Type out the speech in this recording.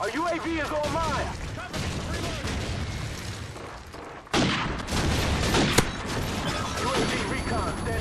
Our UAV is online. UAV recon standing.